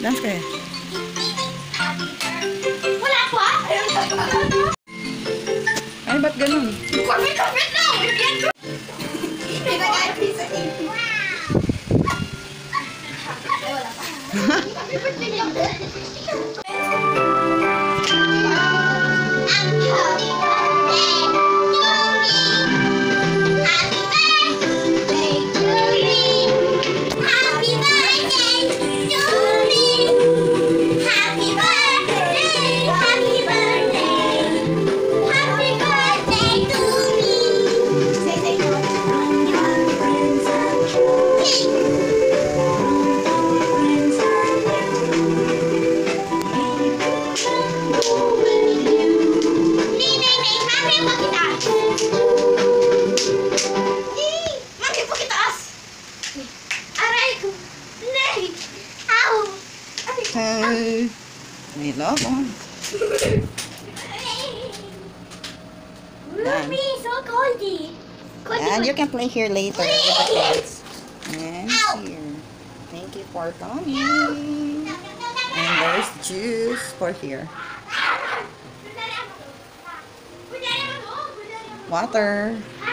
Dante. Wala pa? Ay, ba't ganun? Corvette, Corvette na! Pinag-IP sa Hey. May love on. Ruby, so coldy. And you can play here later with the kids. And here. Thank you for coming. And there's juice for here. Water. Water.